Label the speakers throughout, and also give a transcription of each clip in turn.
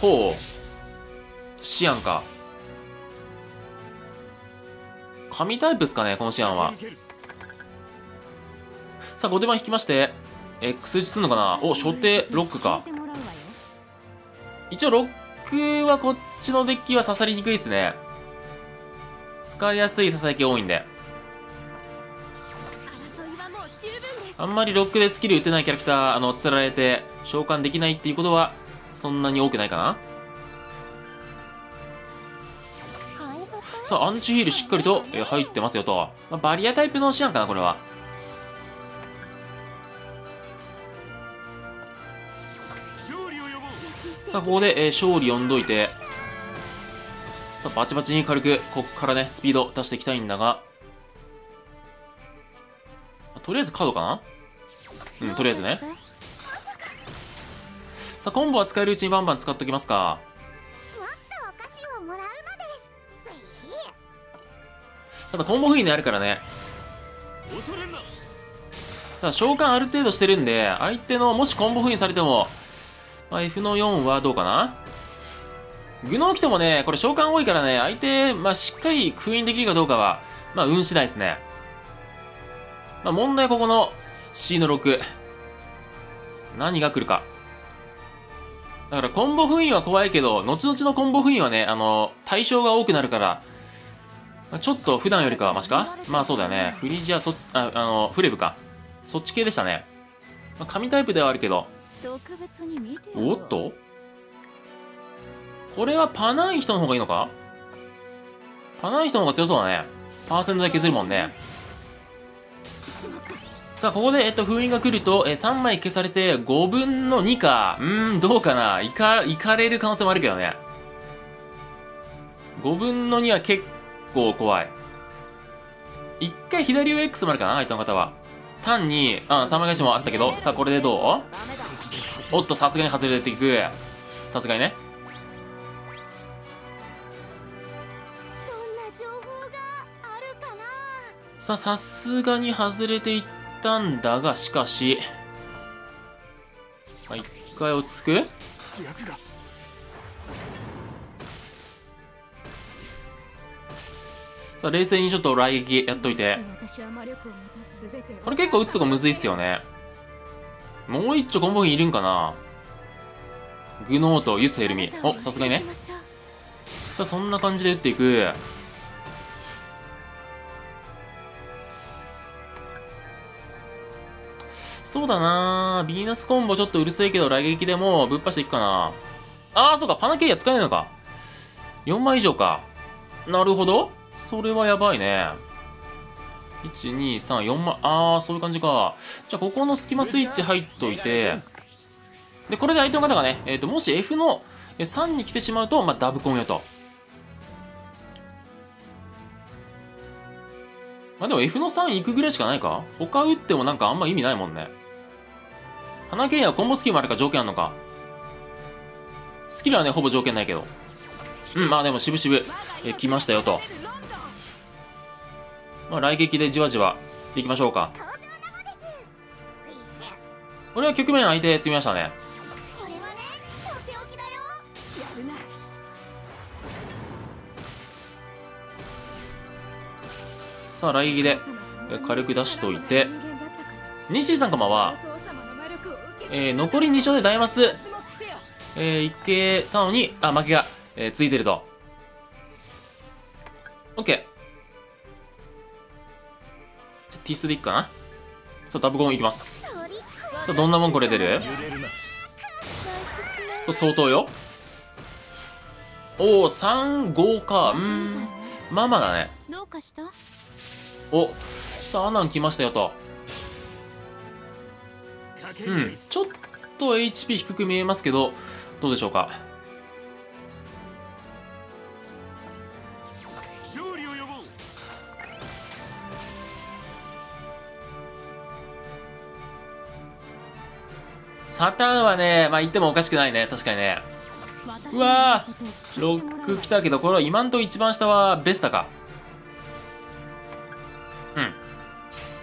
Speaker 1: ほう。シアンか。神タイプっすかねこのシアンは。さあ5手番引きまして X 打ちすんのかな？お初手ロックか。一応ロックはこっちのデッキは刺さりにくいですね。使いやすいささやき多いんで。あんまりロックでスキル打てないキャラクターあの釣られて召喚できないっていうことはそんなに多くないかな？さあアンチヒールしっかりとえ入ってますよと、まあ、バリアタイプのシアンかなこれは。さあここで、えー、勝利呼んどいて。さあバチバチに軽くこっからねスピード出していきたいんだが。とりあえずカードかな？うんとりあえずね。さあコンボは使えるうちにバンバン使っときますか。ただコンボ封印であるからね。ただ召喚ある程度してるんで相手のもしコンボ封印されても、まあ、F の4はどうかな。グノーキともねこれ召喚多いからね相手、まあ、しっかり封印できるかどうかはまあ運次第ですね。まあ問題はここの C の6何が来るかだからコンボ封印は怖いけど、後々のコンボ封印はね、あの、対象が多くなるから、ちょっと普段よりかはマシか？まあそうだよね。フリジア、そ、あ、あの、フレブか。そっち系でしたね。まあ、紙タイプではあるけど。おっと？これはパナイ人の方がいいのか？パナイ人の方が強そうだね。パーセントで削るもんね。さあ、ここで、えっと、封印が来ると、え3枚消されて5分の2か。うーん、どうかな。いか、いかれる可能性もあるけどね。5分の2は結構怖い。一回左上 X もあるかな、相手の方は。単に、あ、3枚返しもあったけど、さあ、これでどう？おっと、さすがに外れていく。さすがにね。さあ、さすがに外れていってたんだが、しかし、まあ、一回落ち着く？さあ、冷静にちょっと雷撃やっといて。これ結構打つとこむずいっすよね。もう一丁コンボいるんかな？グノーとユスヘルミ。お、さすがにね。さあ、そんな感じで打っていく。そうだなヴィーナスコンボちょっとうるせえけど、雷撃でもぶっぱしていくかなああ、そうか、パナケイヤ使えないのか。4枚以上か。なるほど。それはやばいね。1、2、3、4枚。ああ、そういう感じか。じゃあ、ここの隙間スイッチ入っといて、で、これで相手の方がね、えっ、ー、と、もし F の3に来てしまうと、まあ、ダブコンよと。まあ、でも F の3行くぐらいしかないか他打ってもなんかあんま意味ないもんね。花剣やコンボスキルもあるか条件あるのか。スキルはね、ほぼ条件ないけど。うん、まあでも渋々、え来ましたよと。まあ、来撃でじわじわいきましょうか。これは局面相手積みましたね。さあ、来撃で軽く出しといて、西さんかまは、えー、残り2勝でダイマス、えー、いけたのに、あ、負けが、えー、ついてると。OK。じゃ、ティスでいくかなさあ、ダブコンいきます。さあ、どんなもんこれ出る？これ相当よ。おお、3、5か。うん。まあまあだね。お、さあ、アナン来ましたよと。うん、ちょっと HP 低く見えますけど、どうでしょうか？サターンはね、まあ言ってもおかしくないね。確かにね。うわーロック来たけど、これは今んとこ一番下はベスタか。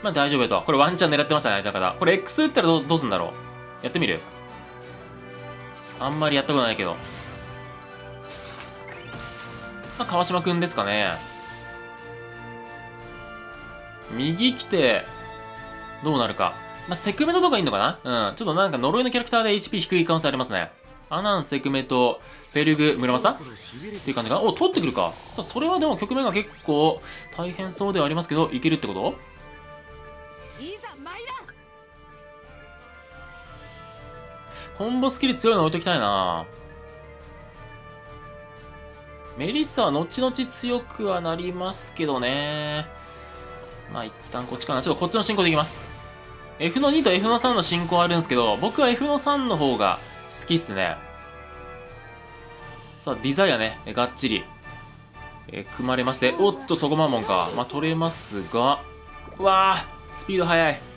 Speaker 1: まあ大丈夫やと。これワンチャン狙ってましたね、相手の方。これ X 打ったらどどうすんだろう？やってみる？あんまりやったことないけど。まあ、川島くんですかね。右来て、どうなるか。まあ、セクメトとかいいのかな？うん。ちょっとなんか呪いのキャラクターで HP 低い可能性ありますね。アナン、セクメト、フェルグ、村正？っていう感じかな？お、取ってくるか。さあ、それはでも局面が結構大変そうではありますけど、いけるってこと？コンボスキル強いの置いときたいなメリッサは後々強くはなりますけどね。まあ一旦こっちかな。ちょっとこっちの進行でいきます。F の2と F の3の進行あるんですけど、僕は F の3の方が好きっすね。さあ、ディザイアね、がっちり、え、組まれまして、おっと、そこまもんか。まあ、取れますが、うわあスピード速い。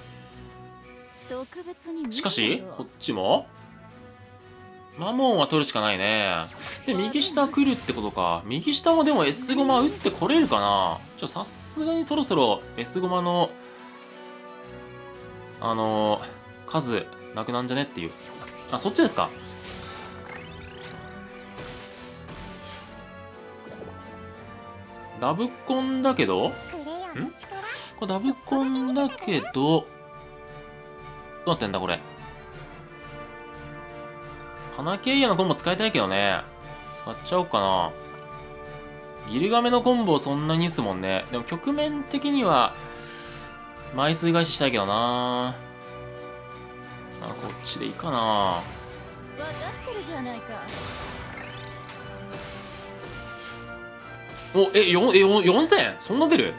Speaker 1: しかし、こっちも？マモンは取るしかないね。で、右下来るってことか。右下もでも S ゴマ打ってこれるかなちょ、さすがにそろそろ S ゴマの、あのー、数、なくなんじゃねっていう。あ、そっちですか。ダブコンだけど？ん？これダブコンだけ、どうなってんだこれ？花ケイヤのコンボ使いたいけどね。使っちゃおうかな。ギルガメのコンボそんなにっすもんね。でも局面的には、枚数返ししたいけどなあ、こっちでいいかなお、え、4、え、4000? そんな出る？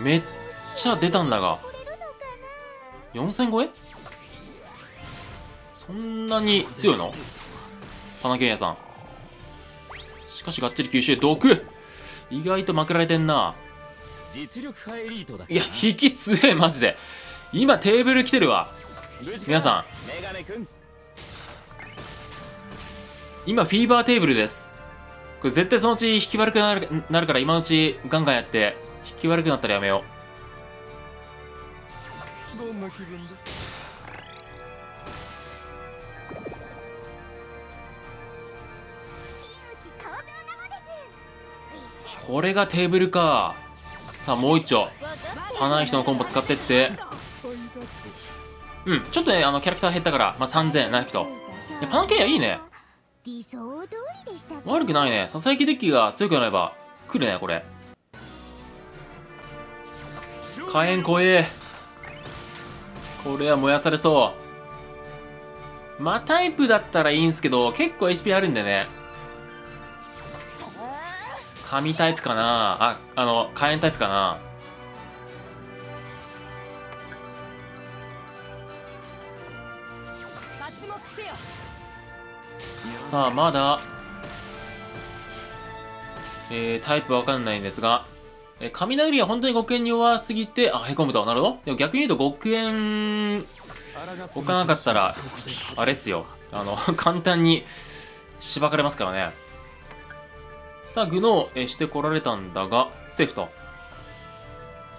Speaker 1: めっ出たんだが。4000超え？そんなに強いの？花剣屋さん。しかしがっちり吸収。毒意外とまくられてんな。実力派エリートだいや、引き強え、マジで。今テーブル来てるわ。皆さん。今フィーバーテーブルです。これ絶対そのうち引き悪くなるなるから今のうちガンガンやって、引き悪くなったらやめよう。な気分だこれがテーブルか。さあもう一丁。パナイ人のコンボ使ってって。うんちょっとねあのキャラクター減ったから、まあ、3000ナイフとパナケイヤいいね。悪くないね。ささやきデッキが強くなれば来るねこれ。火炎怖えこれは燃やされそう。マタイプだったらいいんすけど結構 HP あるんでね。紙タイプかな。あ、あの、火炎タイプかな。さあ、まだ、えー、タイプわかんないんですが、え、雷は本当に極限に弱すぎて、あ、へこむと。なるほど。でも逆に言うと極限置かなかったら、あれっすよ。あの、簡単にしばかれますからね。さあ、グノー、えしてこられたんだが、セーフと。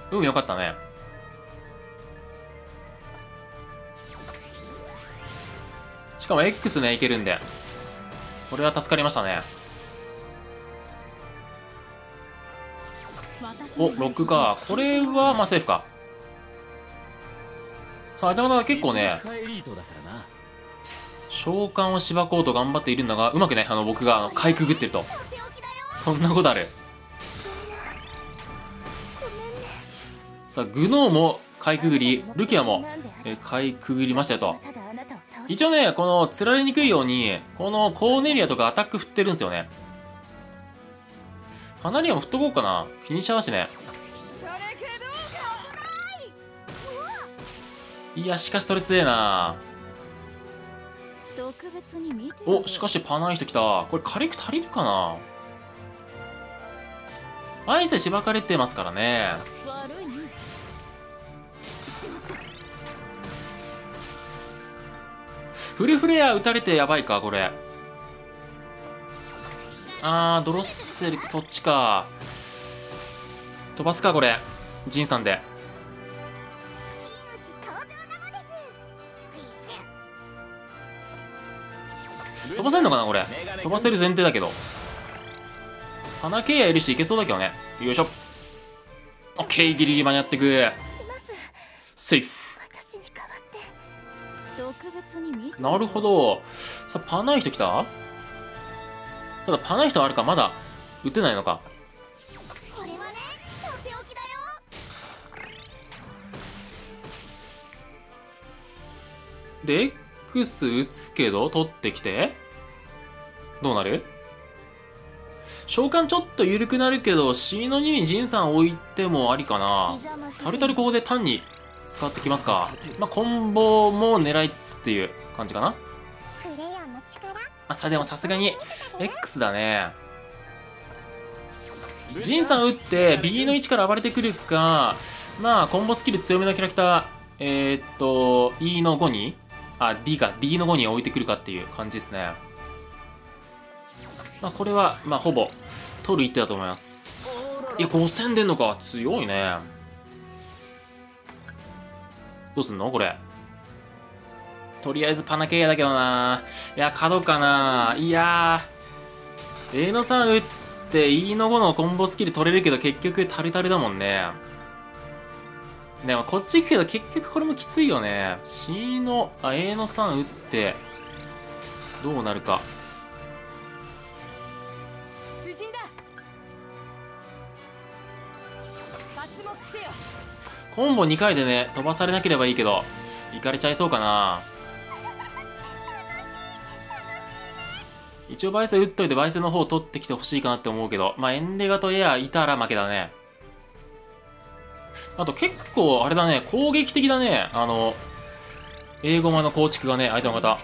Speaker 1: うん、よかったね。しかも X ね、いけるんで。これは助かりましたね。お、6か。これは、まあ、セーフか。さあ、頭が結構ね、召喚をしばこうと頑張っているんだが、うまくね、あの、僕が、あの、かいくぐってると。そんなことあるさあグノーもかいくぐりルキアもえかいくぐりましたよと一応ねこの釣られにくいようにこのコーネリアとかアタック振ってるんですよねカナリアも振っとこうかな。フィニッシャーだしね。いやしかしそれ強えな。おしかしパナイ人来た。これ火力足りるかな。アイスでしばかれてますからね。フルフレア打たれてやばいかこれ。あードロッセルそっちか。飛ばすかこれ。ジンさんで。飛ばせんのかなこれ。飛ばせる前提だけど。花ケイヤいるしいけそうだけどね。よいしょ。オッケーギリギリ間に合ってく。セーフ。なるほど。さあパナイ人来た？ただパナイ人あるかまだ打てないのか。
Speaker 2: これはねとっておきだよ
Speaker 1: で X 打つけど取ってきて。どうなる？召喚ちょっと緩くなるけど C の2にジンさん置いてもありかな。タルタルここで単に使ってきますか。まあコンボも狙いつつっていう感じかな。あさでもさすがに X だね。ジンさん打って B の位置から暴れてくるかまあコンボスキル強めのキャラクターえー、っと E の5にあ D か D の5に置いてくるかっていう感じですね。まあこれはまあほぼ取る一手だと思います。いや5000出んのか強いね。どうすんの？これとりあえずパナケイヤだけどな。いや角かな。いやー A の3打って E の5のコンボスキル取れるけど結局タルタルだもんね。でもこっち行くけど結局これもきついよね。C のあ A の3打ってどうなるか。コンボ2回でね飛ばされなければいいけど行かれちゃいそうかな一応バイセ打っといてバイセの方取ってきてほしいかなって思うけどまあエンデガとエアいたら負けだね。あと結構あれだね攻撃的だね。あの英語マの構築がね相手の方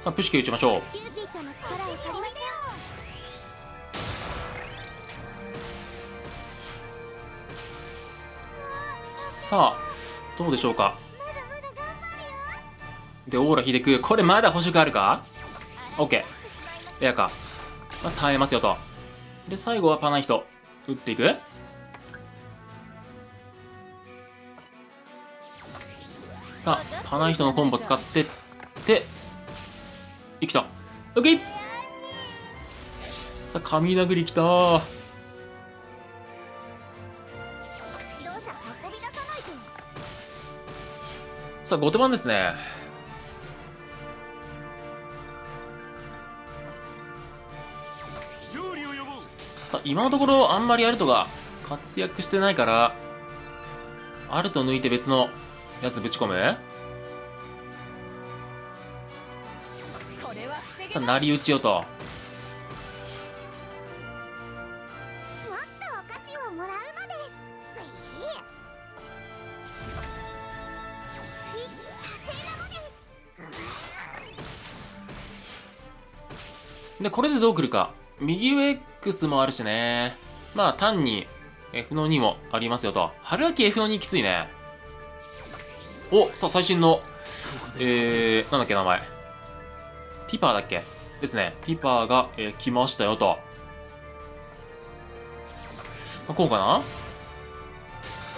Speaker 1: さあプシケ打ちましょう。さあどうでしょうか。でオーラ引いてくこれまだ捕食あるか ?OK エアか、まあ、耐えますよと。で最後はパナイ人打っていく？さあパナイ人のコンボ使ってって。生きた。OK さあ神殴りきた。
Speaker 2: さ
Speaker 1: あ後手番ですね。さあ今のところあんまりアルトが活躍してないからアルト抜いて別のやつぶち込む？さあ成り打ちよと。
Speaker 2: で
Speaker 1: これでどうくるか。右上 X もあるしね。まあ単に F の2もありますよと。春秋 F の2きついね。おさあ最新のえー、なんだっけ名前。ティパーだっけ？ですね。ティパーが、えー来ましたよと、まあこうかな？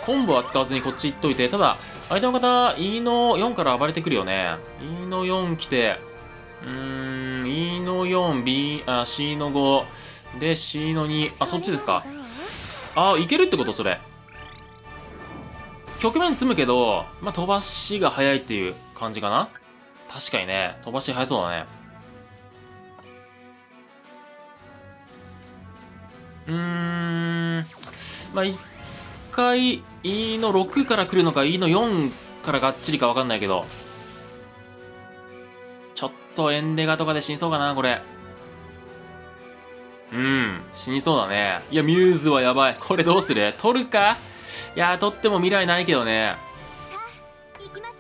Speaker 1: コンボは使わずにこっち行っといて。ただ相手の方 E の4から暴れてくるよね。E の4来てうーん E の 4B あ C の5で C の2あそっちですか。あいけるってことそれ。局面積むけど、まあ、飛ばしが早いっていう感じかな。確かにね。飛ばし早そうだね。うーん。まあ一回 E の6から来るのか E の4からがっちりか分かんないけど。ちょっとエンデガとかで死にそうかなこれ。うん。死にそうだね。いやミューズはやばい。これどうする？取るか？いや取っても未来ないけどね。
Speaker 2: 行きまし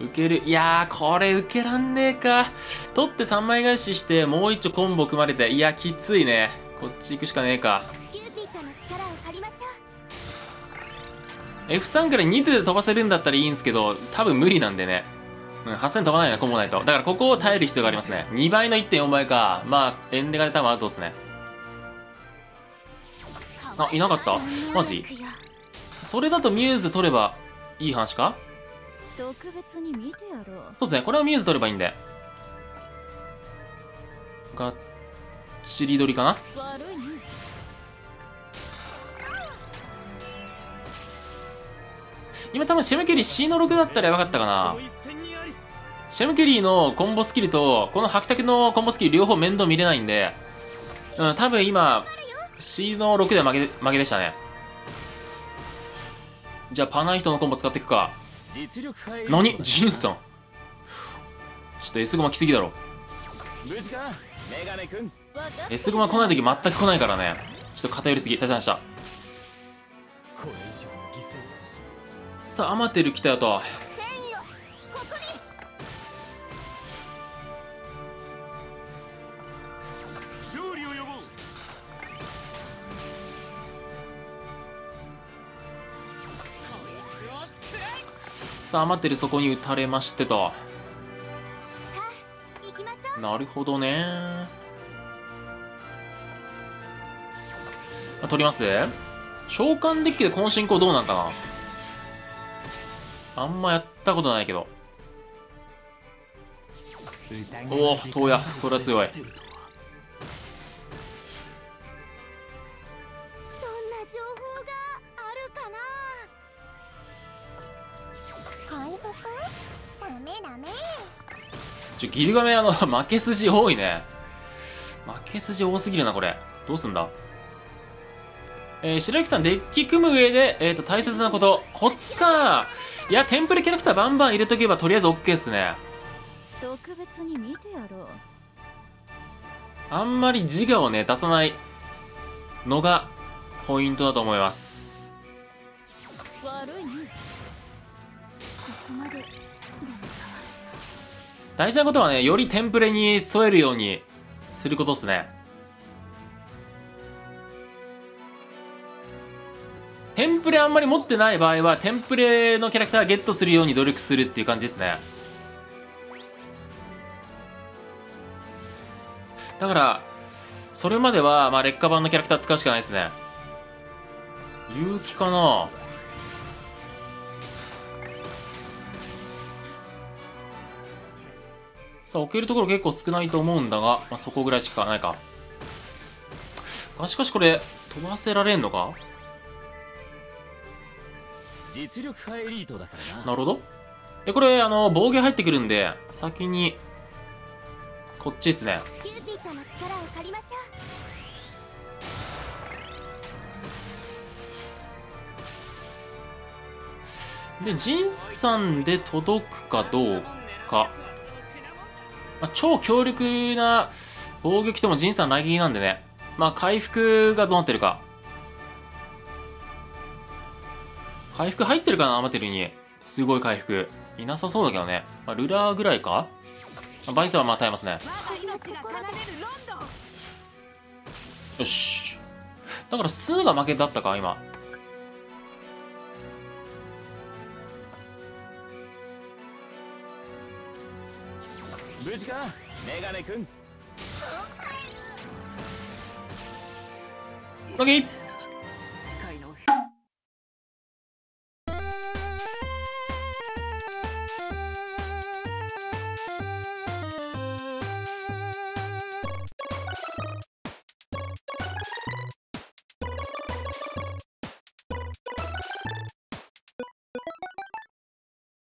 Speaker 2: ょ
Speaker 1: 受ける。いやーこれ受けらんねえか。取って3枚返ししてもう一丁コンボ組まれて。いやきついね。こっち行くしかねえか。F3 から2手で飛ばせるんだったらいいんですけど多分無理なんでね。うん、8000飛ばないな、コンボないと。だからここを耐える必要がありますね。2倍の1.4倍か。まあ、エンデガで多分アウトですね。あいなかったマジ？それだとミューズ取ればいい話か？そうですねこれはミューズ取ればいいんでがっちり取りかな？今多分シェムキュリー C の6だったらやばかったかなシェムキュリーのコンボスキルとこの白竹のコンボスキル両方面倒見れないんでうん多分今 C の6で負け負けでしたね。じゃあパナイトのコンボ使っていくか。何？ジンさん。ちょっと S ゴマ来すぎだろ。S ゴマ来ない時全く来ないからね。ちょっと偏りすぎ。大変でした。さあアマテル来たよとさあアマテルそこに打たれましてと。なるほどね。あ取ります？召喚デッキでこの進行どうなんかな？あんまやったことないけど。おお遠や。それは強いちょギルガメあの 負け筋多いね。負け筋多すぎるなこれ。どうすんだ？えー、白雪さんデッキ組む上で、えー、と大切なこと。コツか。いやテンプレキャラクターバンバン入れとけばとりあえず OK っすね。
Speaker 2: 特別に見てやろう。
Speaker 1: あんまり自我をね出さないのがポイントだと思います大事なことはねよりテンプレに添えるようにすることっすね。テンプレあんまり持ってない場合はテンプレのキャラクターゲットするように努力するっていう感じですね。だからそれまでは、まあ、劣化版のキャラクター使うしかないですね。勇気かな？さあ置けるところ結構少ないと思うんだが、まあ、そこぐらいしかないか。あしかしこれ飛ばせられんのか？
Speaker 3: 実力派エリートだからな。
Speaker 1: なるほど。でこれあの防御入ってくるんで先にこっちですね。でジンさんで届くかどうか、まあ、超強力な防御機ともジンさんラギーなんでね。まあ回復がどうなってるか。回復入ってるかなアマテルに。すごい回復。いなさそうだけどね、まあ、ルラーぐらいか、まあ、バイスはまあ耐えますね。よし。だからスーが負けだったか今。
Speaker 3: 無事か？メガネ君
Speaker 1: 負け